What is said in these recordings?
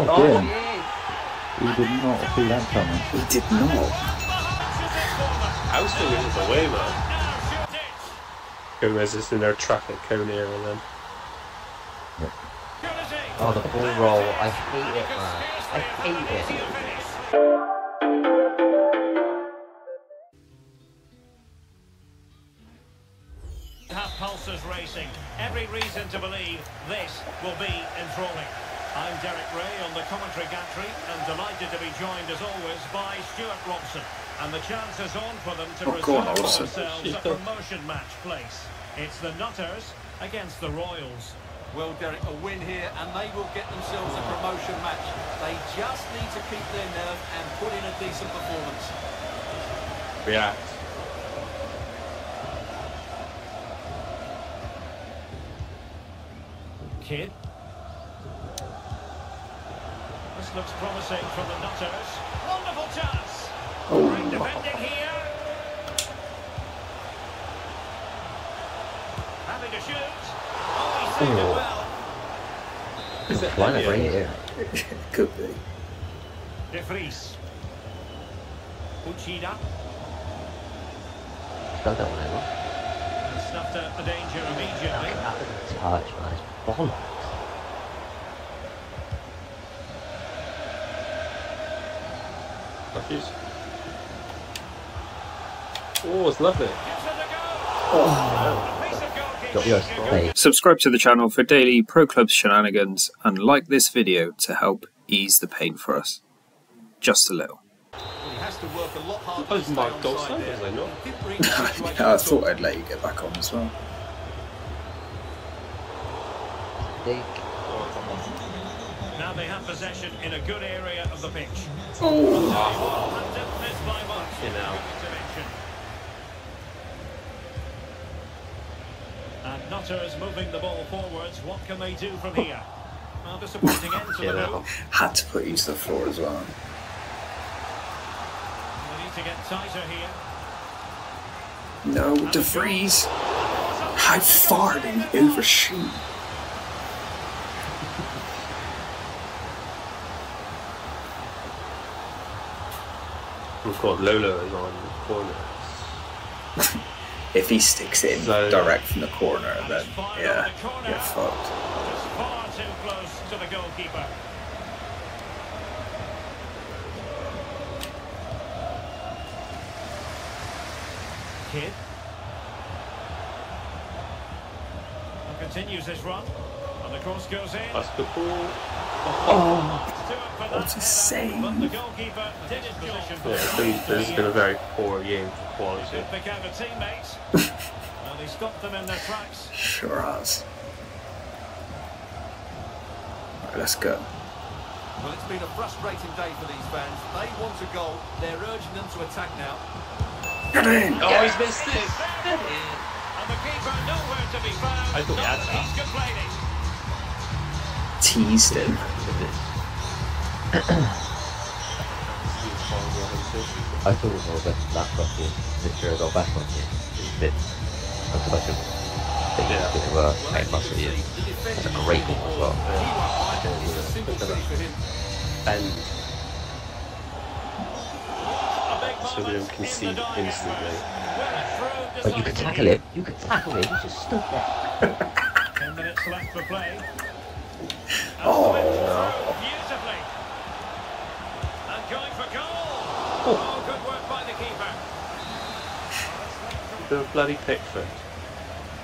Oh, Oh, dear. yeah. You did not see that coming. He did not. I was thinking it was away, man. Gomez is in their traffic cone here and then. Oh, the ball roll. I hate it, man. I hate it. have pulses racing. Every reason to believe this will be enthralling. I'm Derek Rae on the commentary gantry and delighted to be joined as always by Stewart Robson. And the chance is on for them to Oh, reserve Robson. themselves a promotion match place. It's the Nutters against the Royals. Well, Derek, a win here and they will get themselves a promotion match. They just need to keep their nerve and put in a decent performance. React. Kidd. This looks promising from the Nutters. Wonderful chance. Oh, Great defending here. Having to shoot. Oh, he saved it oh. well. Is it Flying over Elliot? here. Could be. De Vries. Uchida. Dug that one over. Snuffed out the danger immediately. That was a touch, man. It's bollocks. Matthews. Oh, it's lovely. Gives it a go. A piece of goalkeeping. Got your play. Subscribe to the channel for daily Pro Clubs shenanigans and like this video to help ease the pain for us. Just a little. He has to work a lot harder Oh, to stay Mark onside Dawson, there. was I not? He didn't bring the situation I at all. thought I'd let you get back on as well. Dig. Now they have possession in a good area of the pitch. Oh, And didn't by much. You know. And Nutters moving the ball forwards. What can they do from here? Well, disappointing end to the know. had to put you to the floor as well. They need to get tighter here. No, De Vries. How far did he overshoot? We've got Lola is on the corner. If he sticks in So- direct from the corner, then it's yeah, over the corner. you're fucked. Far too close to the goalkeeper. Kidd. And continues his run. And the cross goes in. Basketball. Do it for what a header, save. But the goalkeeper did his position. Yeah, I this has been a very poor game for quality. Could pick out a teammate. and he stopped them in their tracks. sure has. Right, let's go. Well, it's been a frustrating day for these fans. They want a goal. They're urging them to attack now. Get in! Oh, he's missed it. And the keeper nowhere to be found. I thought he had that. He's complaining. Teased him. I thought it was more than that fucking picture I got back on you. It's a bit. That's such a big Yeah. bit of a pain muscle. See, Yeah. That's a great ball ball as well. He won't mind. It's a simple finish for him. And so we don't concede in the dying instantly. embers. Will it prove But you could tackle him. You could tackle him. He just stood there. Ten minutes left for play. The bloody Pickford.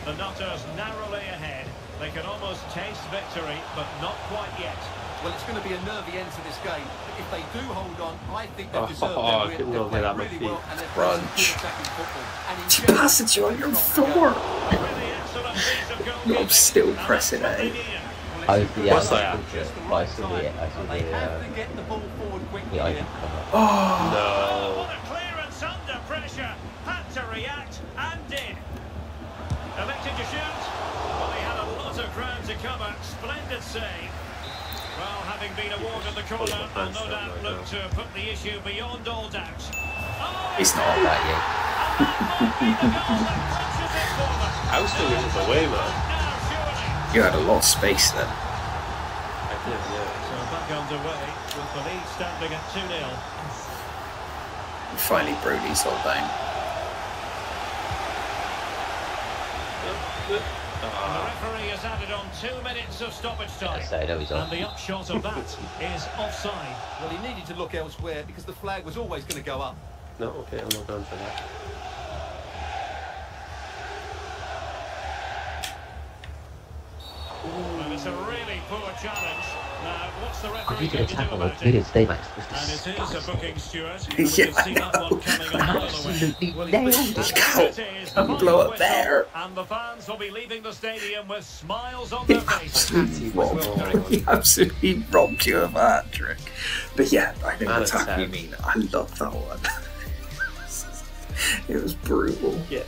The Nutters narrowly ahead. They can almost taste victory, but not quite yet. Well, it's going to be a nervy end to this game. But if they do hold on, I think they Oh, deserve oh, their win. couldn't They've get played that really midfield. well and they've Crunch. good attacking football. And in To general, pass it to you on your strong floor. Really excellent piece of goalkeeping. I'm still pressing that's what A. they needed. I was yeah. What's that? I saw the. I saw the. have to get the ball forward quickly the here. icon come up. Oh, Oh, No. what a clearance under pressure. Had to react cover. Splendid save. Well, having been awarded the corner, will no doubt right look now. to put the issue beyond all doubt. Oh, it's not. That yeah. and that might the goal that clinches it for them. I was thinking it was away, man. You had a lot of space there. I did, yeah. So back back underway with the lead standing at 2-0. Finally, Brody's all down. And the referee has added on two minutes of stoppage time. Yes, I he's And the upshot of that is offside. Well, he needed to look elsewhere because the flag was always going to go up. No, okay, I'm not going for that. And it's a really poor challenge. Now, what's the Could referee you get a going to do tackle about on it? Phoenix Day, Max? It And it is a booking, Stewart. And we can Yeah, see that one coming a mile away. Absolutely Well, he's nailed been- it. And Can't- it is the can't blow up there. And the fans will be leaving the stadium with smiles on their faces. Absolutely robbed. done. He absolutely robbed you of that trick. But yeah, I know And what tackle you mean. I love that one. it was brutal. Yeah.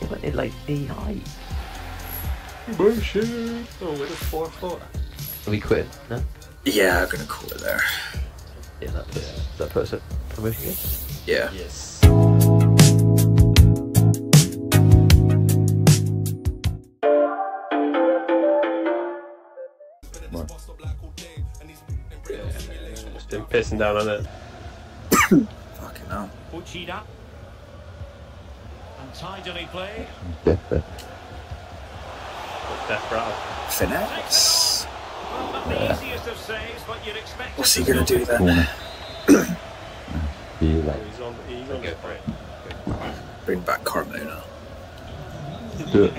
It went in like knee height. Bullshit. Oh, with a 4 4. Are we quit? No? Yeah, I'm gonna call it there. Yeah, that puts, does that puts a promotion in? Yeah. Yes. Yeah, it's been pissing down on it. Fucking hell. Uchida. And tidily played. You'd expect What's he gonna do then? Be like, He's on, he's on Go for it. Bring back Carmona. do it.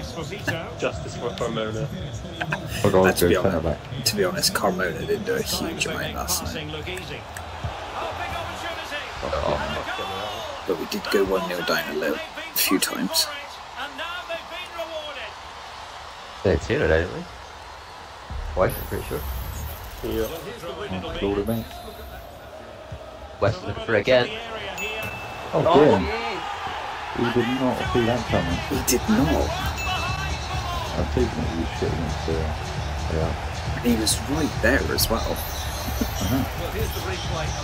Justice for Carmona. Oh, Hold on, Let's be honest. back. To be honest, Carmona didn't do a huge amount last night. look easy. Oh, big opportunity. Oh, And a goal. But we did go 1 0 down a little, a few times. And now they've been rewarded. Yeah, it's here, didn't we? Twice, I'm pretty sure. Yeah. Well, here's the win it'll be. Lord of me. West looking for again. the area. Oh, Oh, damn. yeah. He did not see that coming. He did not. I've taken it, you shit against uh, yeah. And he was right there as well. Well,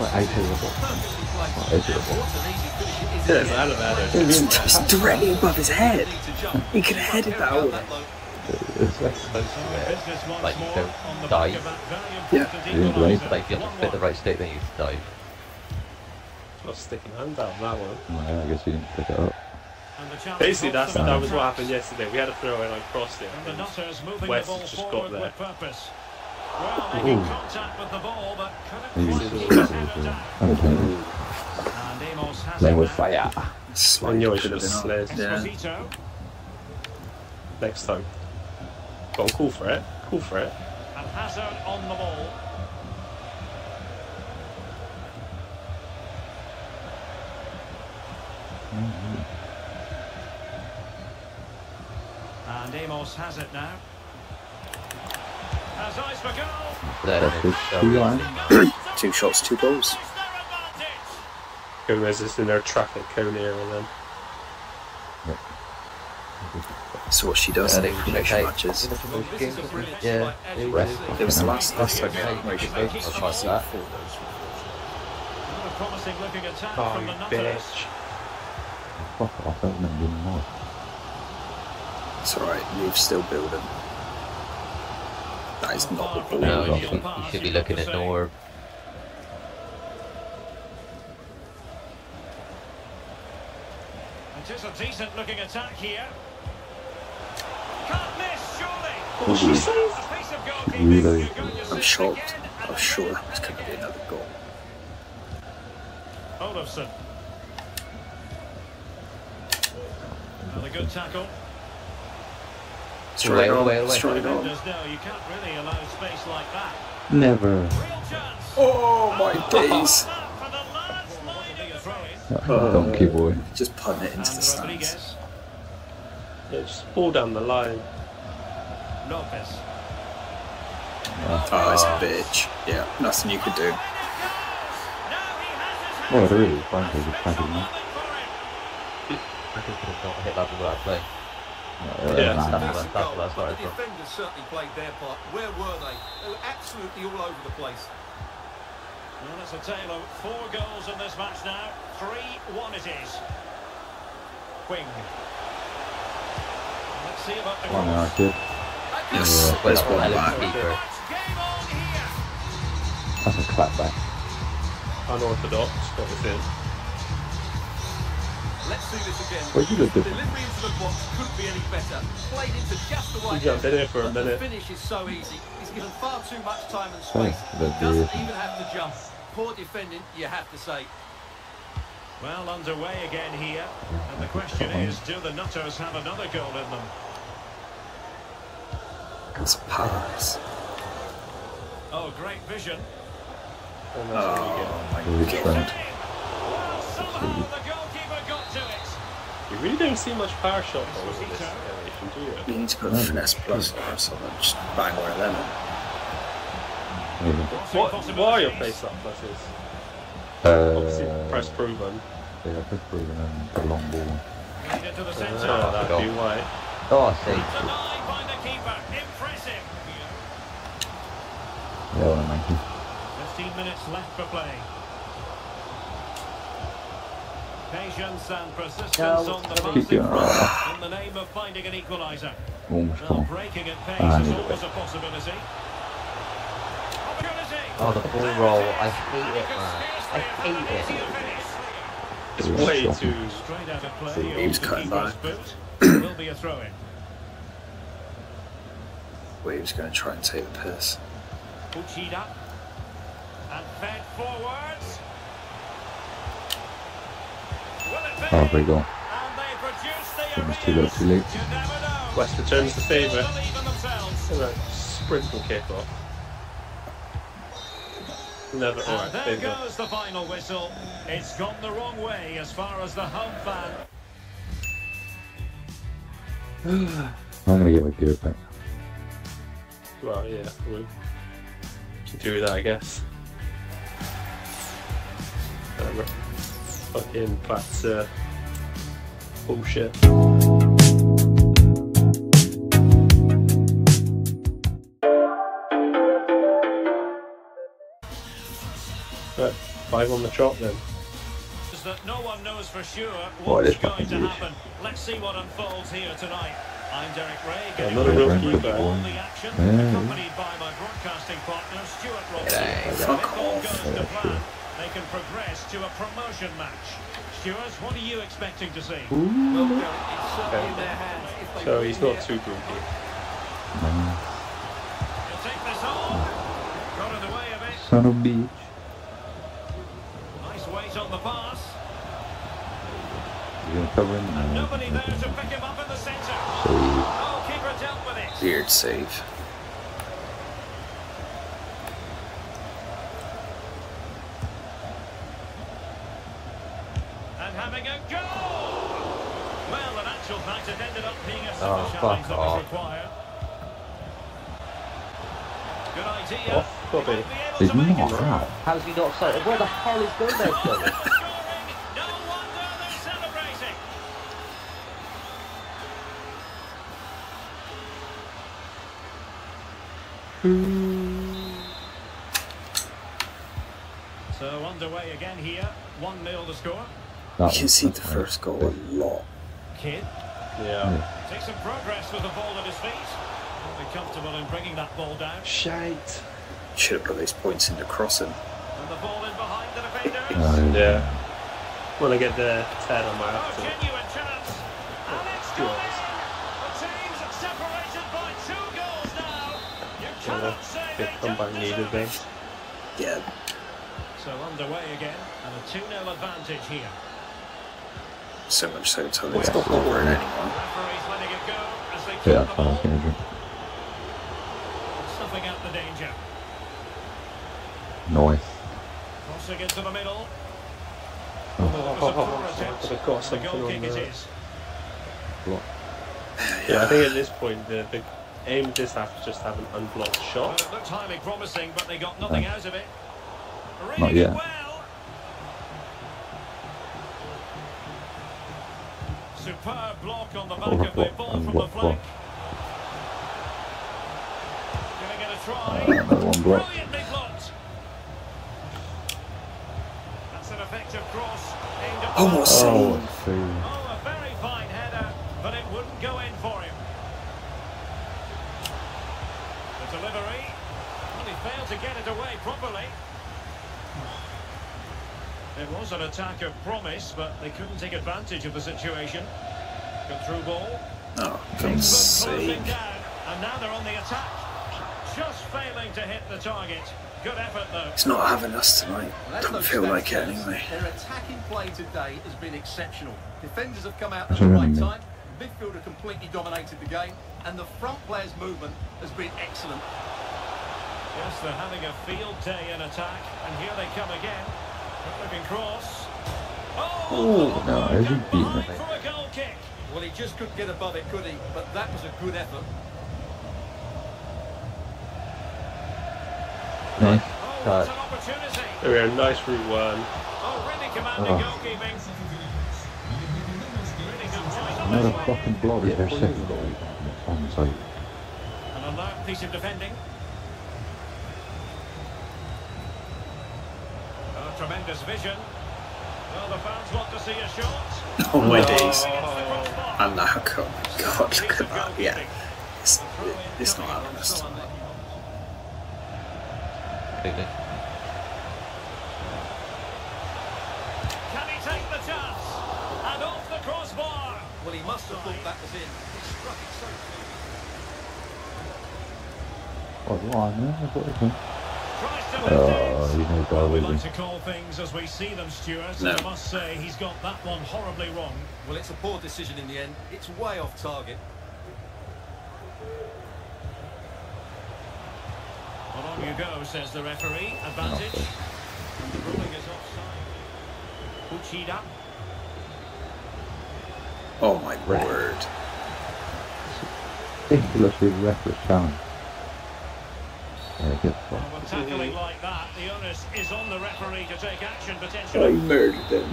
what a cross. It is. Yeah, it's out directly above his head. He could have headed that away. Like you don't dive. Yeah. You do Like, you have to the right stick, then you dive. I'll stick a hand on that one. Yeah, I guess he didn't pick it up. Basically, that's, that was what happened yesterday. We had a throw in, I crossed it. And West just got there. With purpose. Well, making contact with the ball, but couldn't Maybe quite this keep is his what header we're down. doing. And Amos has Playing with fire. I knew I should have on. slid. Yeah. Esposito. Next time. Go on, call for it. Call for it. And Hazard on the ball. And Amos has it now. Has eyes for goal. There, That's then. Two shots, two goals. It's their. Gomez is in there tracking Coney and then. That's what she does I in think we should promotion take- matches. in the promotion This is a games, brilliant Yeah. strike, as you Rest. can see. It was the last last time we Yeah, promotion yeah, matches. I'll pass that. What a promising looking attack Oh, from you the bitch. Fuck off, that wouldn't be more. It's alright, you're still building. That is not the ball. No, you should, you should be looking at Norb. It is a decent looking attack here. Can't miss, surely. Ooh. A piece of goalkeeping. Really? You're going to I'm see shocked. I'm sure again that was going to be another goal. Olofsson. And a good tackle. Straight Away, on, away, away. straight on. Defenders know you can't really allow space like that. Never. Oh my days! That for the last line of the throw-in. That donkey uh, boy. Just punt it into the stands. Rodriguez. Yeah, just ball down the line. Lopez. Ah, oh, it's a bitch. Yeah, nothing you could do. Well, there is. Frankly, just tackling him. I think could have not hit that ball out of play. Uh, Yeah. nah, That's nah. what- that's what I But started the from. defenders certainly played their part. Where were they? They were absolutely all over the place. Well, it's a tale of four goals in this match now. 3-1 it is. Quing. Let's see about the Come on now, cross. kid. Yes, Well, there's one Ellen back. keeper. Game on here. That's a clapback. Unorthodox, but it's in. Let's see this again. What you look different? Delivery into the box couldn't be any better. Played into just the right He jumped in here for a but the finish is so easy. He's given far too much time and space. that Doesn't even have to jump. Poor defending, you have to say. Well, underway again here. And the question is, do the Nutters have another goal in them? It's a pass. Oh, great vision. And that's what you Oh my Really god. friend. Well, somehow the goalkeeper really don't see much power shot goals in this generation, do you? You need to put finesse plus or something. Just bang one of them in. What, what are your face up pluses? Obviously, Uh, press proven. yeah, press proven and the long ball. Lead it to the Oh, centre. that'd be why. Oh, I see. Denied by the keeper. Impressive. Yeah, well, thank you. 15 minutes left for play. Patience and persistence No. on the Keep passing going. front in the name of finding an equaliser. Almost Well, gone. breaking at pace Ah, is neither always a possibility. Oh, the ball roll. I hate it, man. I hate it. It's way too. Straight out of play. He was cutting keeper's back. boot. Will be a throw in. Wave's going to try and take the piss. Uchida. And fed forwards. Will it be? Oh, great goal. And they produce Almost too late, too late. You never know. West returns the favour. Still believe. And that sprint will kick off. Never. And Alright, there favour. goes the final whistle. It's gone the wrong way as far as the home fan. I'm gonna give a gear back. Well, yeah, we can do that, I guess. Whatever. Fucking that's uh, bullshit. Right, five on the trot then. Is That no one knows for sure What what's is going to huge. happen. Let's see what unfolds here tonight. I'm Derek Rae, Yeah, getting not a ready real to keeper. all the action, Yeah. accompanied by my broadcasting partner Stewart Robson. Hey, If fuck off. Goes to Yeah, plan, sure. they can progress to a promotion match. Stewart, what are you expecting to see? Well, Derek, it's certainly in their hands. If they So he's not here, too groupy. Man, He'll take this on. Got in the way of it. son of a bitch. Nice weight on the pass. You're gonna cover him? And nobody there to pick him up in the centre. So, Oh, keeper dealt with it. Weird save. Having a goal! Well, in actual fact, it ended up being a Oh, simple fuck challenge that was off. required. Good idea. Off, Bobby. might be able did to you make not? it. Wow. How's he not so? Where the hell is Gomez going? that You can see the first goal a lot. Kidd Yeah. takes some progress with the ball at his feet. Will be comfortable in bringing that ball down. Shite. Should have put those points into crossing. And the ball in behind the defenders. Uh, Yeah. When I get the 10 on my Oh, after. genuine chance. And it's gone. The team's separated by two goals now. You Yeah, cannot say they comeback don't needed deserve then. it. Yeah, So underway again, and a 2-0 advantage here. So much so till it's not bothering anyone. Referees letting it go as they keep yeah, the that's fine. I can agree. snuffing out the danger. Nice. Crossing into the middle. Oh, It oh, oh, got something on the- is. Yeah, I think at this point the, the aim of this half is just have an unblocked Well, shot. it looked highly promising, but they got nothing out of it. Reading Not it yet. Well. Superb block on the back of the ball from the flank. block. Giving it a try. another one blocked. Brilliantly blocked. That's an effective cross. Aimed Oh, back. what a save. Oh. Oh, a very fine header, but it wouldn't go in for him. failed to get it away properly. It was an attack of promise, but they couldn't take advantage of the situation. Good through ball. Oh, God's Closing sake. and now they're on the attack. Just failing to hit the target. Good effort, though. He's not having us tonight. Well, Don't feel like it stats, anyway. Their attacking play today has been exceptional. Defenders have come out at the right time. Midfielder completely dominated the game, and the front players' movement has been excellent. Yes, they're having a field day in attack, and here they come again. Good looking cross. Oh, no, Lundberg is he and beating behind it? for a goal kick. Well, he just couldn't get above it, could he? But that was a good effort. Nice. Oh, an opportunity. There we are, nice route one. Oh, really commanding Oh. goalkeeping. Really good right on Another fucking blob Yeah, their please. second goal. It's onside. An alert piece of defending. A tremendous vision. Oh my days. Oh, Against the crossbar. And now, God, oh God, look at that. Yeah, it's, it's not coming having on us Son. tonight. Completely. Can he take the chance? And off the crossbar. Well, he must have thought that was in. He struck it so cleanly. Oh, go on, man. That's what I think. Tries to Oh, lift he's it. no Well, goal, we like to call things as we see them, Stewart. No. And I must say, he's got that one horribly wrong. Well, it's a poor decision in the end. It's way off target. Well, on you go, says the referee. Advantage. The ruling is offside. Uchida. Oh my Right. word. Ridiculously reckless challenge. Yeah, get Well, fucked. tackling like that, the onus is on the referee to take action potentially. murdered him.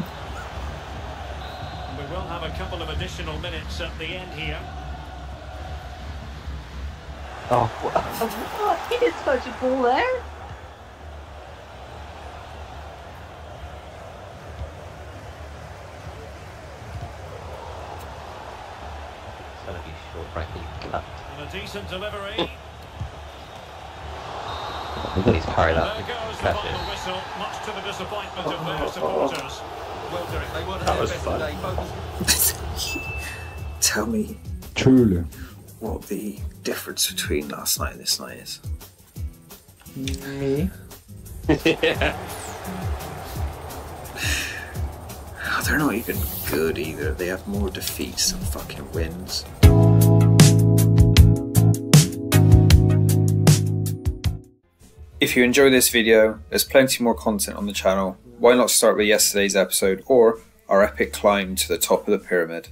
We will have a couple of additional minutes at the end here. Oh, what? He didn't touch a ball there. It's gonna be short breaking cut. And a decent delivery. He's carried There up. goes the Catch final it. whistle, much to the disappointment of their supporters. Well, Derek, they weren't That at was their fun. best today. Both Tell me Truly. what the difference between last night and this night is. Me? yeah. They're not even good either. They have more defeats than fucking wins. If you enjoy this video, there's plenty more content on the channel. Why not start with yesterday's episode or our epic climb to the top of the pyramid?